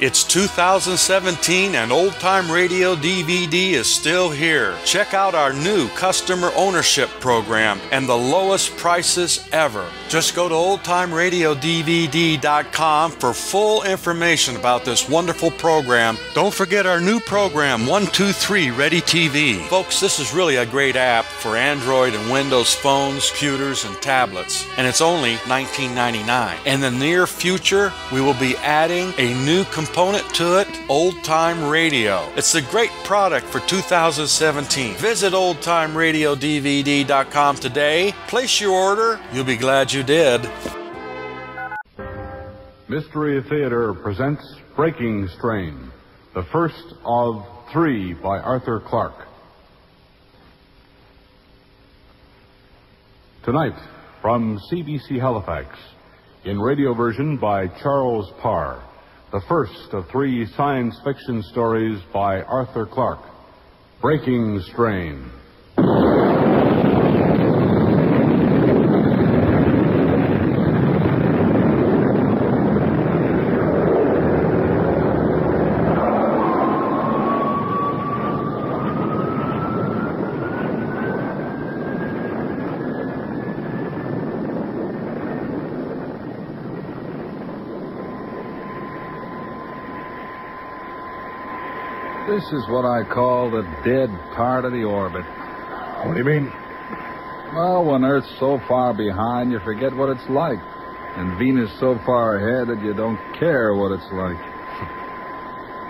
It's 2017 and Old Time Radio DVD is still here. Check out our new customer ownership program and the lowest prices ever. Just go to oldtimeradiodvd.com for full information about this wonderful program. Don't forget our new program 123 Ready TV. Folks, this is really a great app for Android and Windows phones, computers, and tablets, and it's only $19.99. In the near future, we will be adding a new component to it, Old Time Radio. It's a great product for 2017. Visit oldtimeradiodvd.com today, place your order, you'll be glad you did. Mystery Theater presents Breaking Strain, the first of three by Arthur Clarke. Tonight, from CBC Halifax, in radio version by Charles Parr, the first of three science fiction stories by Arthur Clarke, Breaking Strain. Is what I call the dead part of the orbit. What do you mean? Well, when Earth's so far behind, you forget what it's like. And Venus so far ahead that you don't care what it's like.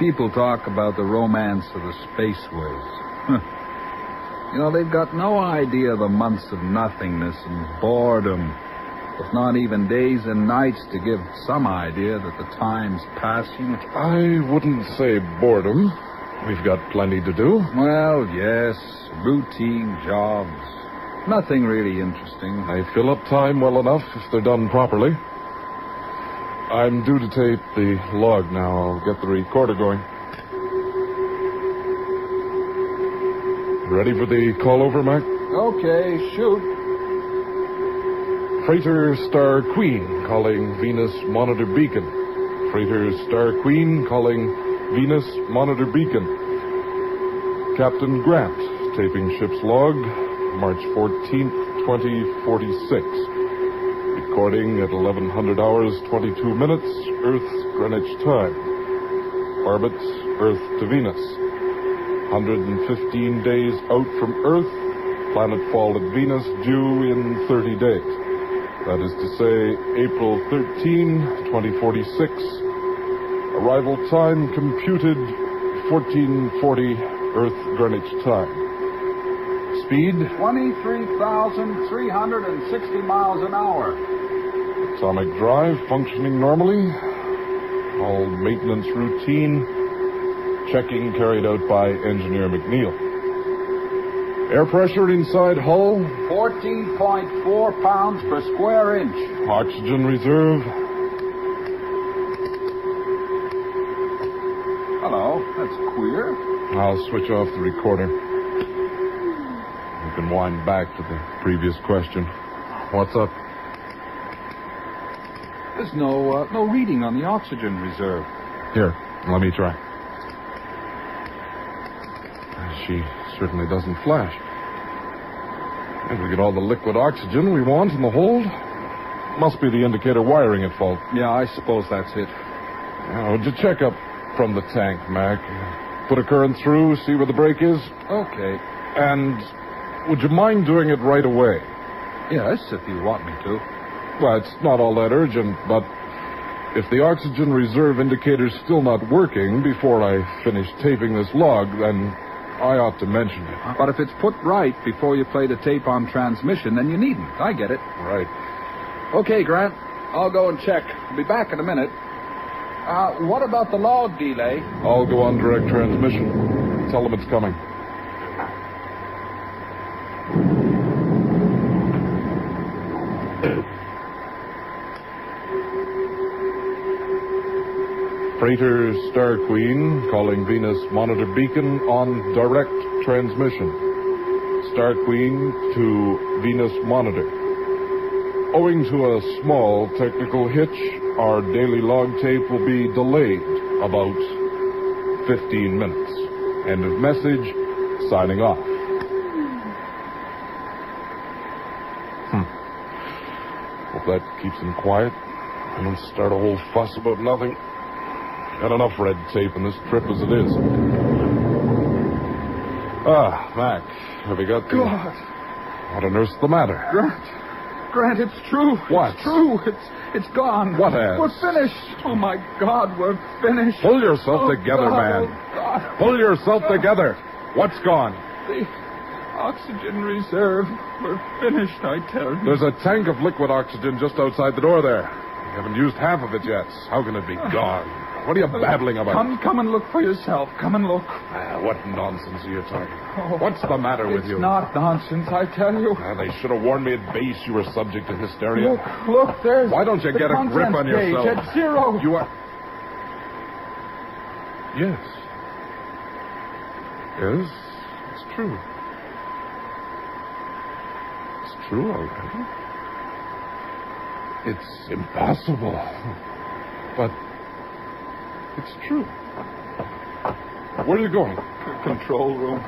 People talk about the romance of the spaceways. you know, they've got no idea of the months of nothingness and boredom, if not even days and nights to give some idea that the time's passing. I wouldn't say boredom. We've got plenty to do. Well, yes, routine jobs. Nothing really interesting. They fill up time well enough if they're done properly. I'm due to tape the log now. I'll get the recorder going. Ready for the call over, Mac? Okay, shoot. Freighter Star Queen calling Venus Monitor Beacon. Freighter Star Queen calling Venus Monitor Beacon. Captain Grant taping ship's log, March 14th, 2046. Recording at 1100 hours 22 minutes, Earth Greenwich time. Orbit Earth to Venus. 115 days out from Earth. Planetfall at Venus due in 30 days. That is to say, April 13, 2046. Arrival time computed 1440 Earth Greenwich time. Speed 23,360 miles an hour. Atomic drive functioning normally. All maintenance routine. Checking carried out by Engineer McNeil. Air pressure inside hull. 14.4 pounds per square inch. Oxygen reserve. Hello, that's queer. I'll switch off the recorder. We can wind back to the previous question. What's up? There's no uh, no reading on the oxygen reserve. Here, let me try. She certainly doesn't flash. If we get all the liquid oxygen we want in the hold, must be the indicator wiring at fault. Yeah, I suppose that's it. Now, would you check up from the tank, Mac? Put a current through, see where the break is? Okay. And would you mind doing it right away? Yes, if you want me to. Well, it's not all that urgent, but if the oxygen reserve indicator's still not working before I finish taping this log, then I ought to mention it. But if it's put right before you play the tape on transmission, then you needn't. I get it. Right. Okay, Grant. I'll go and check. I'll be back in a minute. Uh, what about the log delay? I'll go on direct transmission. Tell them it's coming. Freighter Star Queen calling Venus Monitor Beacon on direct transmission. Star Queen to Venus Monitor. Owing to a small technical hitch, our daily log tape will be delayed about 15 minutes. End of message. Signing off. Hmm. Hope that keeps him quiet. I don't start a whole fuss about nothing. Got enough red tape in this trip as it is. Ah, Mac, have you got the... God, What on earth's the matter? Grant. Grant, it's true. What? It's true. It's it's gone. What? We're finished. Oh my God, we're finished. Pull yourself Oh, together, God, man. oh, God. Pull yourself together. What's gone? The oxygen reserve. We're finished, I tell you. There's a tank of liquid oxygen just outside the door there. We haven't used half of it yet. How can it be gone? What are you babbling about? Come, come and look for yourself. Come and look. Ah, what nonsense are you talking? Oh, What's the matter with you? it's not nonsense, I tell you. Ah, they should have warned me at base you were subject to hysteria. Look, look, there's. Why don't you the get a grip on page yourself? At zero. You are. Yes. Yes, it's true. It's true, right. It's impossible. But it's true. Where are you going? Control room.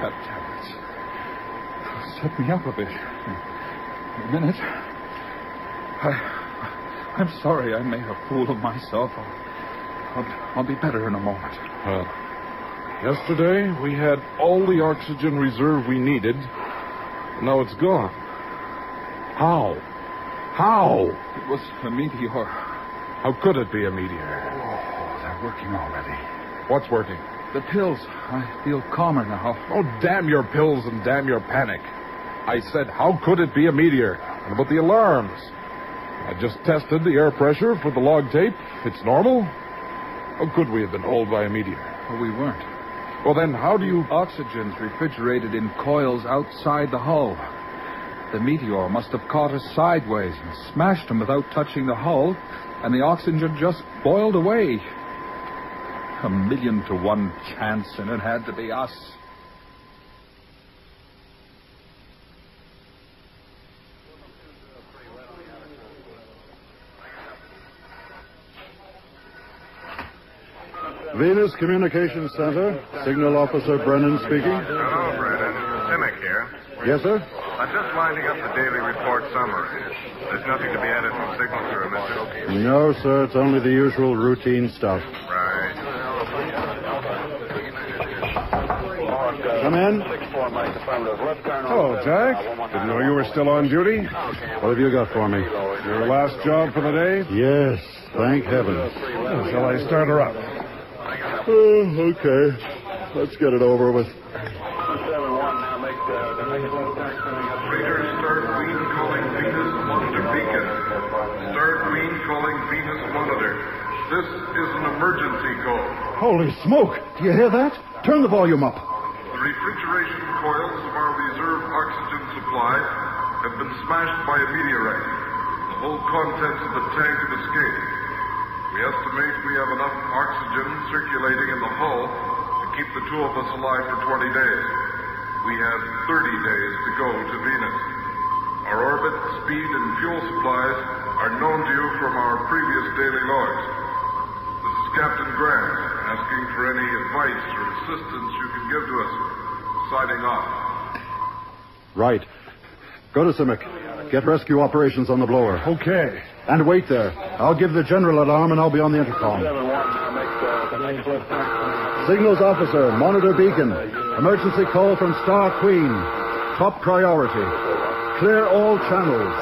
Have tablets. Set me up a bit. A minute. I, I'm sorry I made a fool of myself. I'll, I'll, I'll be better in a moment. Well, yesterday we had all the oxygen reserve we needed. Now it's gone. How? How? It was a meteor. How could it be a meteor? Oh, they're working already. What's working? The pills. I feel calmer now. Oh, damn your pills and damn your panic. I said, how could it be a meteor? And about the alarms? I just tested the air pressure for the log tape. It's normal. How could we have been hauled by a meteor? Oh, we weren't. Well, then, how do you. Oxygen's refrigerated in coils outside the hull. The meteor must have caught us sideways and smashed him without touching the hull, and the oxygen just boiled away. A million to one chance, and it had to be us. Venus Communications Center, Signal Officer Brennan speaking. Hello, Brennan. Simic here. Yes, sir? I'm just winding up the daily report summary. There's nothing to be added from signature, Mr. No, sir, it's only the usual routine stuff. Right. Come in. Hello, Jack. Didn't know you were still on duty. What have you got for me? Your last job for the day? Yes, thank heavens. Shall I start her up? Oh, okay. Let's get it over with. Freighter Star Queen calling Venus Monitor Beacon. Star Queen calling Venus Monitor. This is an emergency call. Holy smoke! Do you hear that? Turn the volume up. The refrigeration coils of our reserve oxygen supply have been smashed by a meteorite. The whole contents of the tank have escaped. We estimate we have enough oxygen circulating in the hull to keep the two of us alive for 20 days. We have 30 days to go to Venus. Our orbit, speed, and fuel supplies are known to you from our previous daily logs. This is Captain Grant asking for any advice or assistance you can give to us. Signing off. Right. Go to Simic. Get rescue operations on the blower. Okay. And wait there. I'll give the general alarm and I'll be on the intercom. Signals officer, monitor beacon. Emergency call from Star Queen. Top priority. Clear all channels.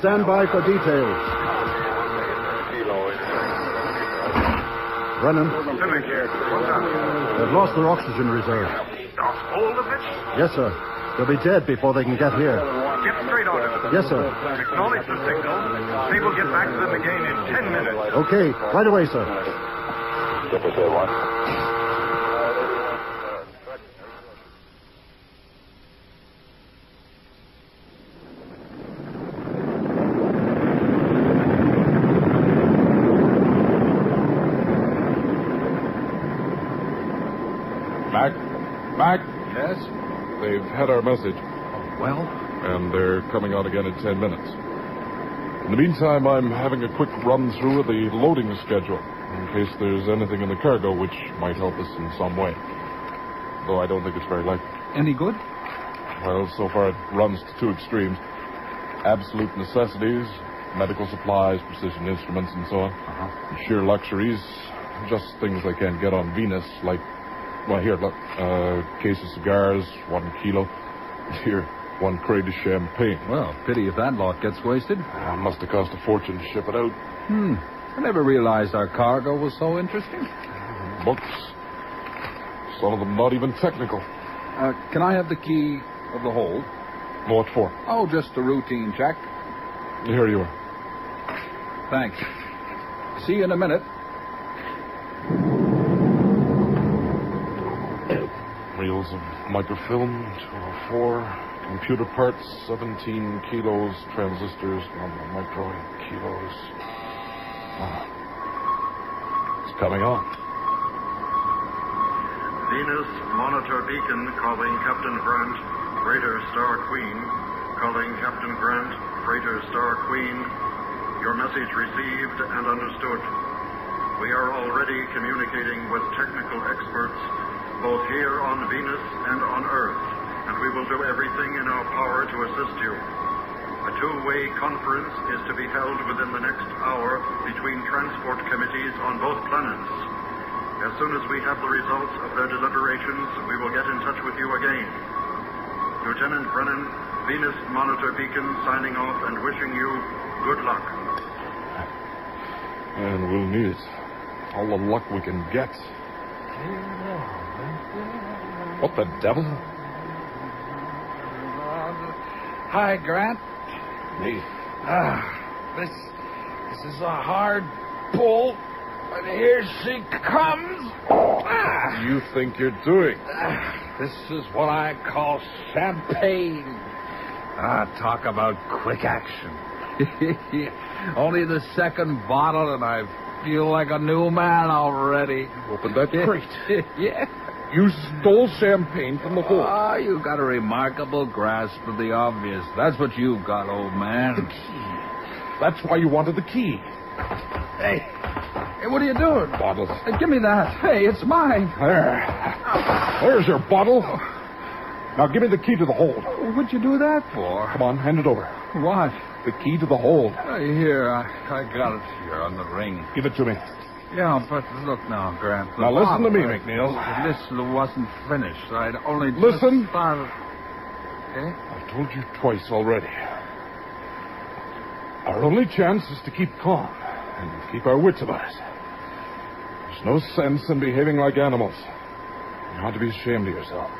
Stand by for details. Brennan, Simic here. What's up? they've lost their oxygen reserve. Lost hold of it? Yes, sir. They'll be dead before they can get here. Get straight on it. Yes, sir. Acknowledge the signal. We will get back to them again in ten minutes. Okay, right away, sir. Mac? Mac? Yes? They've had our message. Well? And they're coming out again in ten minutes. In the meantime, I'm having a quick run through of the loading schedule in case there's anything in the cargo which might help us in some way. Though I don't think it's very likely. Any good? Well, so far it runs to two extremes absolute necessities, medical supplies, precision instruments, and so on. Uh-huh. And sheer luxuries, just things they can't get on Venus, like, well, here, look, uh, case of cigars, one kilo. Here, one crate of champagne. Well, pity if that lot gets wasted. Uh, must have cost a fortune to ship it out. Hmm. I never realized our cargo was so interesting. Books. Some of them not even technical. Uh, can I have the key of the hold? What for? Oh, just a routine check. Here you are. Thanks. See you in a minute. Reels of microfilm, 204. Computer parts, 17 kilos. Transistors, one micro kilos. Ah. It's coming on. Venus Monitor Beacon calling Captain Grant, Freighter Star Queen. Calling Captain Grant, Freighter Star Queen. Your message received and understood. We are already communicating with technical experts, both here on Venus and on Earth, and we will do everything in our power to assist you. A two-way conference is to be held within the next hour between transport committees on both planets. As soon as we have the results of their deliberations, we will get in touch with you again. Lieutenant Brennan, Venus Monitor Beacon signing off and wishing you good luck. And we'll need it. All the luck we can get. What the devil? Hi, Grant. Me. Ah, this this is a hard pull, but here she comes. Ah, You think you're doing? ah, this is what I call champagne. Ah, talk about quick action. Only the second bottle, and I feel like a new man already. Open that crate. yeah. You stole champagne from the hold. Ah, you've got a remarkable grasp of the obvious. That's what you've got, old man. The key. That's why you wanted the key. Hey, hey, what are you doing? Bottles. Hey, give me that. Hey, it's mine. There. There's your bottle. Now give me the key to the hold. What'd you do that for? Come on, hand it over. What? The key to the hold. Uh, here, I, I got it here on the ring. Give it to me. Yeah, but look now, Grant. Now listen to me, McNeil. This wasn't finished. I'd only just Listen. started. Okay. I've told you twice already. Our only chance is to keep calm and keep our wits about us. There's no sense in behaving like animals. You ought to be ashamed of yourself.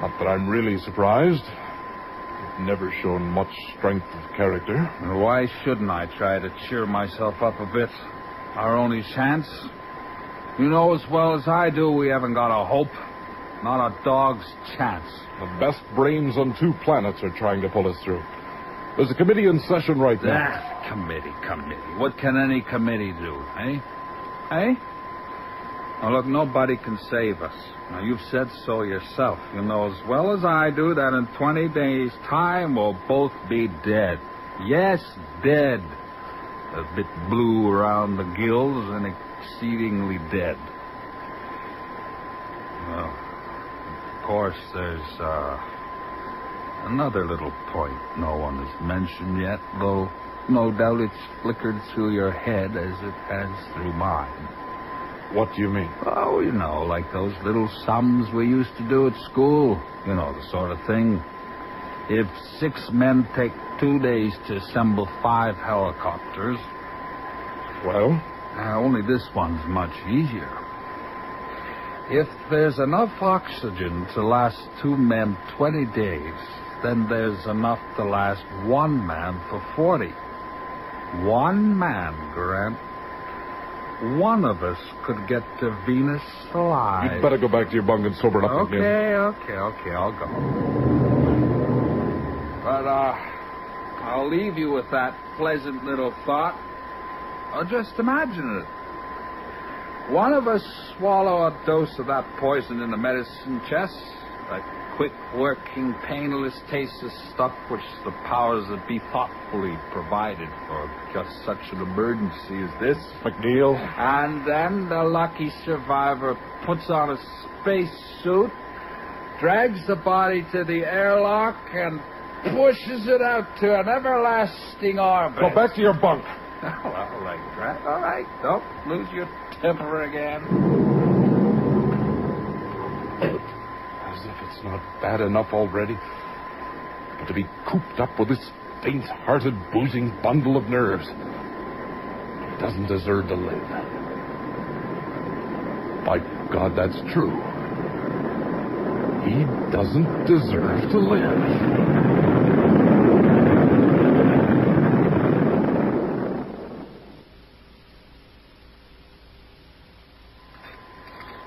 Not that I'm really surprised. You've never shown much strength of character. And Why shouldn't I try to cheer myself up a bit? Our only chance? You know as well as I do we haven't got a hope. Not a dog's chance. The best brains on two planets are trying to pull us through. There's a committee in session right now. Ah, committee, committee. What can any committee do, eh? Eh? Now, look, nobody can save us. Now, you've said so yourself. You know as well as I do that in 20 days' time we'll both be dead. Yes, dead. A bit blue around the gills and exceedingly dead. Well, of course, there's, uh, Another little point no one has mentioned yet, though no doubt it's flickered through your head as it has through mine. What do you mean? Oh, you know, like those little sums we used to do at school. You know, the sort of thing. If six men take two days to assemble five helicopters, Well, uh, only this one's much easier. If there's enough oxygen to last two men 20 days, then there's enough to last one man for 40. One man, Grant. One of us could get to Venus alive. you'd better go back to your bunk and sober up Okay, again. okay, okay, I'll go. But, uh, I'll leave you with that pleasant little thought. Oh, just imagine it. One of us swallow a dose of that poison in the medicine chest, like quick working, painless taste of stuff which the powers that be thoughtfully provided for just such an emergency as this. McNeil. And then the lucky survivor puts on a space suit, drags the body to the airlock, and pushes it out to an everlasting orbit. Go back to your bunk. Oh, all right, Grant. All right. Don't lose your temper again. As if it's not bad enough already. But to be cooped up with this faint-hearted, boozing bundle of nerves. He doesn't deserve to live. By God, that's true. He doesn't deserve to live.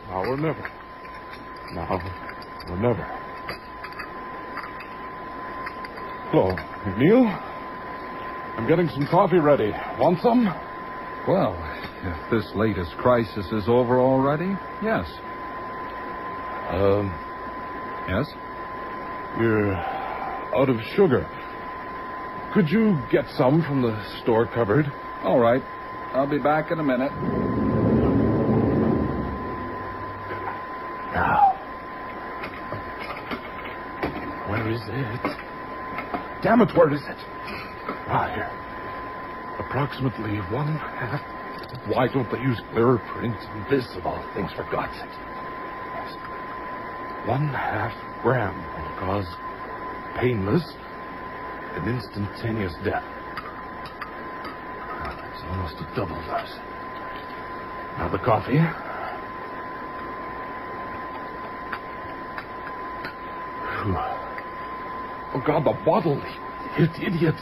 Now or never. Now or never. Hello, McNeil. I'm getting some coffee ready. Want some? Well, if this latest crisis is over already, yes. Um, Yes? you're out of sugar. Could you get some from the store cupboard? All right. I'll be back in a minute. Now. Where is it? Damn it, where is it? Ah, here. Approximately one half. Why don't they use clearer print than this, of all things, for God's sake? One half gram will cause painless and instantaneous death. Ah, That's almost a double dose. Now the coffee. Phew. Oh, God, the bottle. It idiot.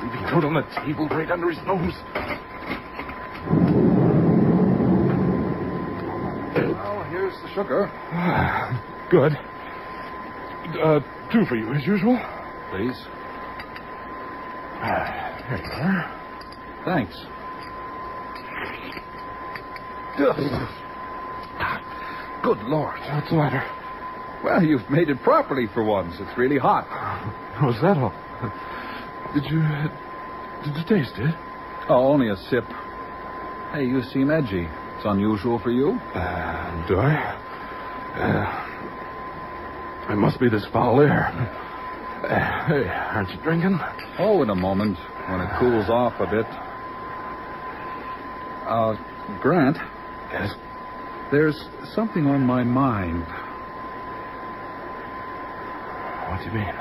Leaving it out on the table right under his nose. Well, here's the sugar. Good. Uh, two for you, as usual. Please. Ah, Here you are. Thanks. Good Lord. What's the matter? Well, you've made it properly for once. It's really hot. Was that all? Did you... uh, Did you taste it? Oh, only a sip. Hey, you seem edgy. It's unusual for you. Uh, do I? Uh, it must be this foul air. Uh, hey, aren't you drinking? Oh, in a moment, when it cools off a bit. Uh, Grant, Yes. there's something on my mind. What do you mean?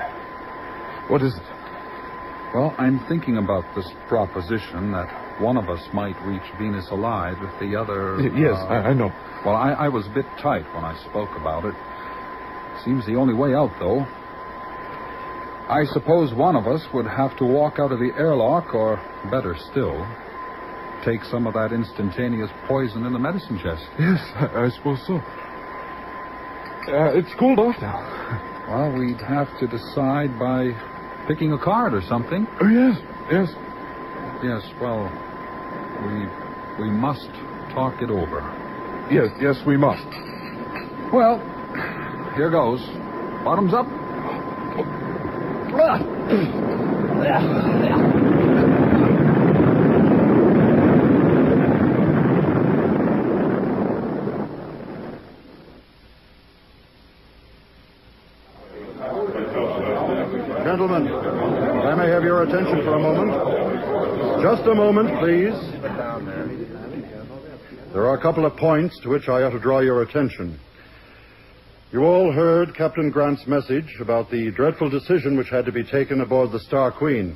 What is it? Well, I'm thinking about this proposition that one of us might reach Venus alive if the other. Yes, uh, I, I know. Well, I, I was a bit tight when I spoke about it. Seems the only way out, though. I suppose one of us would have to walk out of the airlock, or better still, take some of that instantaneous poison in the medicine chest. Yes, I, I suppose so. Uh, it's cooled off now. Well, we'd have to decide by picking a card or something. Oh, yes, yes. Yes, well, we we must talk it over. Yes, yes, we must. Well, here goes. Bottoms up. Oh. Ah. Gentlemen, if I may have your attention for a moment. Just a moment, please. There are a couple of points to which I ought to draw your attention. You all heard Captain Grant's message about the dreadful decision which had to be taken aboard the Star Queen.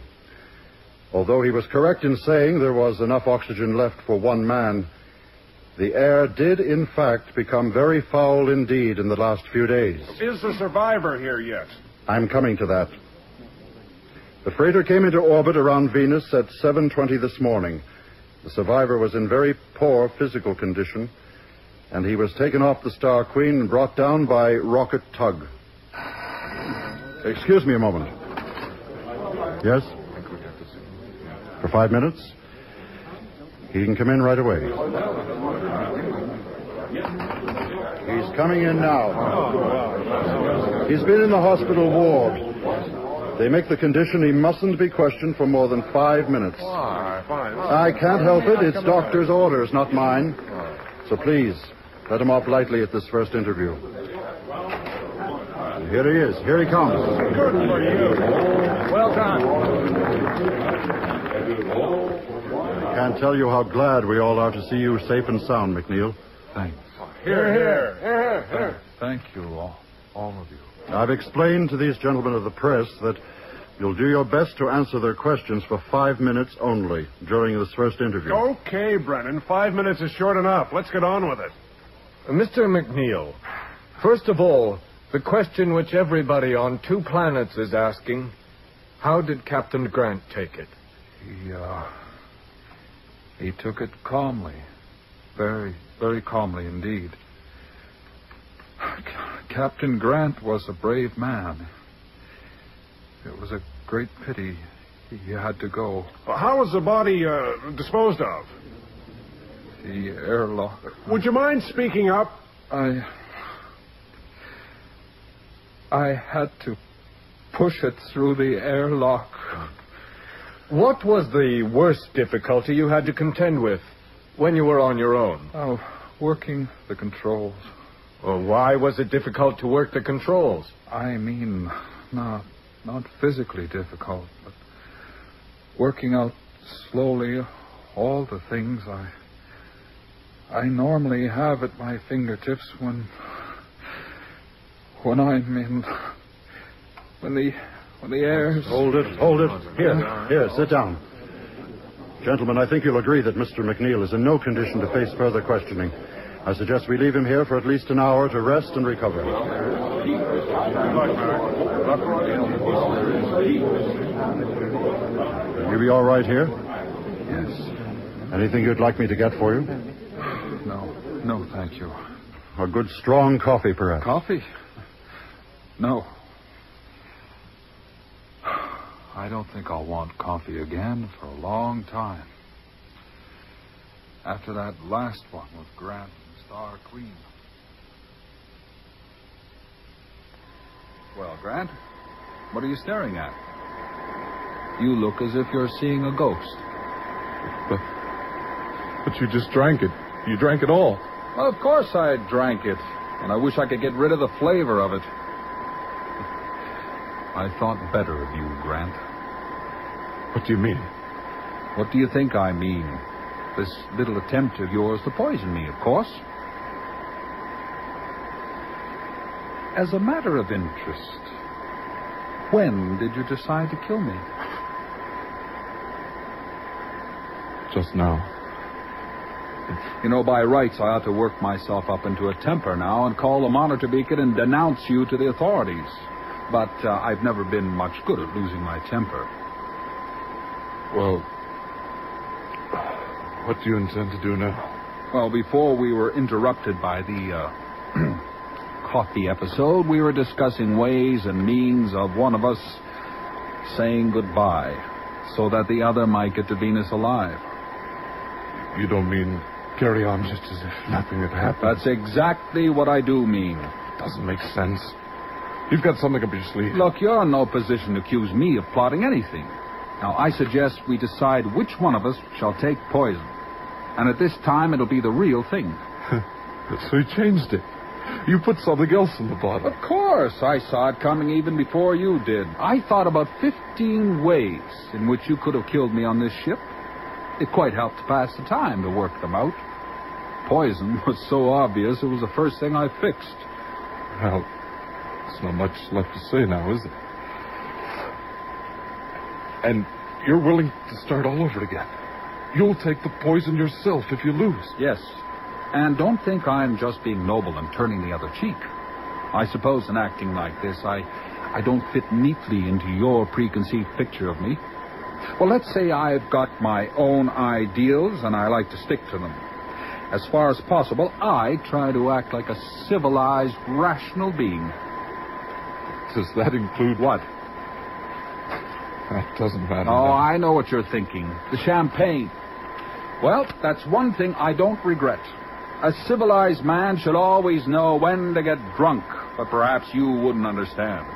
Although he was correct in saying there was enough oxygen left for one man, the air did in fact become very foul indeed in the last few days. Is the survivor here yet? I'm coming to that. The freighter came into orbit around Venus at 7:20 this morning. The survivor was in very poor physical condition, and he was taken off the Star Queen and brought down by rocket tug. Excuse me a moment. Yes? For five minutes? He can come in right away. He's coming in now. He's been in the hospital ward. They make the condition he mustn't be questioned for more than five minutes. I can't help it. It's doctor's orders, not mine. So please, let him off lightly at this first interview. Here he is. Here he comes. Good for you. Well done. I can't tell you how glad we all are to see you safe and sound, McNeil. Thanks. Here, here. Here, here. Thank you, all, all of you. I've explained to these gentlemen of the press that you'll do your best to answer their questions for five minutes only during this first interview. Okay, Brennan. Five minutes is short enough. Let's get on with it. Uh, Mr. McNeil, first of all, the question which everybody on two planets is asking how did Captain Grant take it? He, uh, he took it calmly. Very, very calmly indeed. Captain Grant was a brave man. It was a great pity he had to go. How was the body uh, disposed of? The airlock. Would you mind speaking up? I. I had to push it through the airlock. What was the worst difficulty you had to contend with when you were on your own? Oh, working the controls. Well, why was it difficult to work the controls? I mean, not not physically difficult, but working out slowly all the things I I normally have at my fingertips when when I'm in when the when the air's Hold it, hold it. Here, here, sit down. Gentlemen, I think you'll agree that Mr. McNeil is in no condition to face further questioning. I suggest we leave him here for at least an hour to rest and recover. Will you be all right here? Yes. Anything you'd like me to get for you? No. No, thank you. A good strong coffee, perhaps. Coffee? No. I don't think I'll want coffee again for a long time. After that last one with Grant Star Queen. Well, Grant, what are you staring at? You look as if you're seeing a ghost. But, but you just drank it. You drank it all. Of course I drank it, and I wish I could get rid of the flavor of it. I thought better of you, Grant. What do you mean? What do you think I mean? This little attempt of yours to poison me, of course. As a matter of interest, when did you decide to kill me? Just now. You know, by rights, I ought to work myself up into a temper now and call the monitor beacon and denounce you to the authorities. But uh, I've never been much good at losing my temper. Well, what do you intend to do now? Well, before we were interrupted by the uh, coffee episode, we were discussing ways and means of one of us saying goodbye so that the other might get to Venus alive. You don't mean carry on just as if nothing had happened? That's exactly what I do mean. It doesn't make sense. You've got something up your sleeve. Look, you're in no position to accuse me of plotting anything. Now, I suggest we decide which one of us shall take poison. And at this time, it'll be the real thing. so you changed it. You put something else in the bottle. Of course. I saw it coming even before you did. I thought about 15 ways in which you could have killed me on this ship. It quite helped to pass the time to work them out. Poison was so obvious, it was the first thing I fixed. Well, there's not much left to say now, is there? And you're willing to start all over again. You'll take the poison yourself if you lose. Yes. And don't think I'm just being noble and turning the other cheek. I suppose in acting like this, I, I don't fit neatly into your preconceived picture of me. Well, let's say I've got my own ideals and I like to stick to them. As far as possible, I try to act like a civilized, rational being. Does that include What? That doesn't matter. Oh, now. I know what you're thinking. The champagne. Well, that's one thing I don't regret. A civilized man should always know when to get drunk but perhaps you wouldn't understand.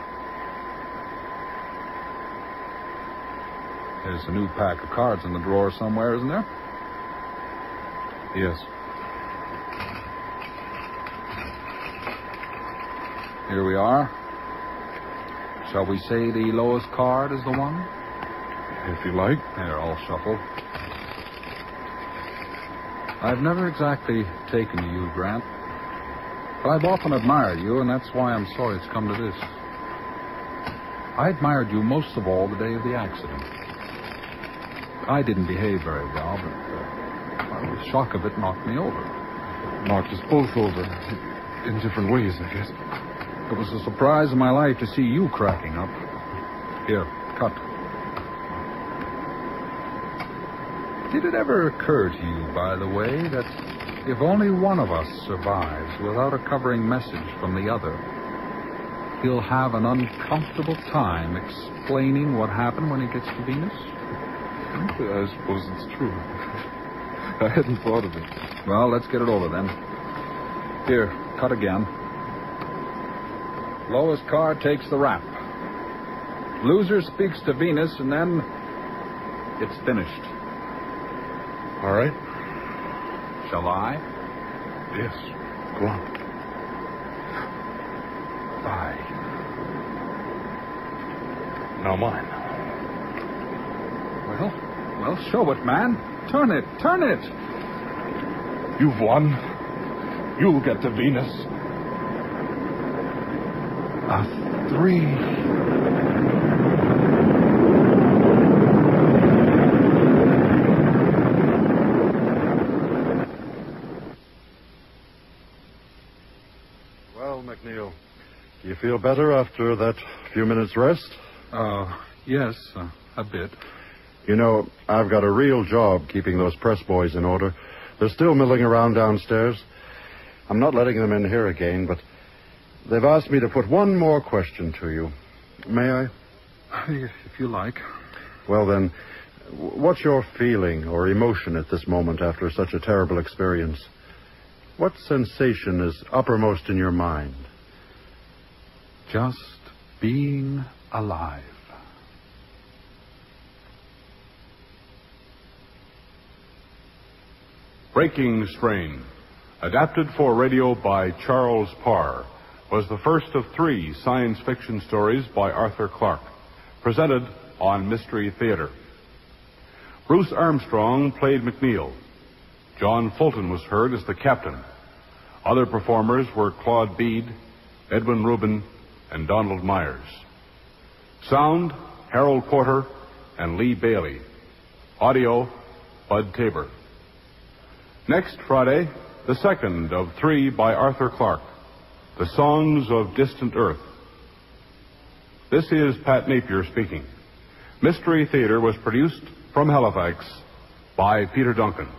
There's a new pack of cards in the drawer somewhere, isn't there? Yes. Here we are. Shall we say the lowest card is the one? If you like. There, all shuffled. I've never exactly taken to you, Grant. But I've often admired you, and that's why I'm sorry it's come to this. I admired you most of all the day of the accident. I didn't behave very well, but uh, well, the shock of it knocked me over. Knocked us both over. In different ways, I guess. It was a surprise in my life to see you cracking up. Here, cut. Did it ever occur to you, by the way, that if only one of us survives without a covering message from the other, he'll have an uncomfortable time explaining what happened when he gets to Venus? I suppose it's true. I hadn't thought of it. Well, let's get it over then. Here, cut again. Lowest card takes the rap. Loser speaks to Venus, and then it's finished. All right. Shall I? Yes. Go on. Five. Now mine. Well, well, show it, man. Turn it, turn it. You've won. You'll get to Venus. A three. Well, McNeil, do you feel better after that few minutes rest? Uh, yes, uh, a bit. You know, I've got a real job keeping those press boys in order. They're still milling around downstairs. I'm not letting them in here again, but they've asked me to put one more question to you. May I? If you like. Well, then, what's your feeling or emotion at this moment after such a terrible experience? What sensation is uppermost in your mind? Just being alive. Breaking Strain, adapted for radio by Charles Parr, was the first of three science fiction stories by Arthur Clarke, presented on Mystery Theater. Bruce Armstrong played McNeil. John Fulton was heard as the captain. Other performers were Claude Bede, Edwin Rubin, and Donald Myers. Sound, Harold Porter and Lee Bailey. Audio, Bud Tabor. Next Friday, the second of three by Arthur Clarke, The Songs of Distant Earth. This is Pat Napier speaking. Mystery Theater was produced from Halifax by Peter Duncan.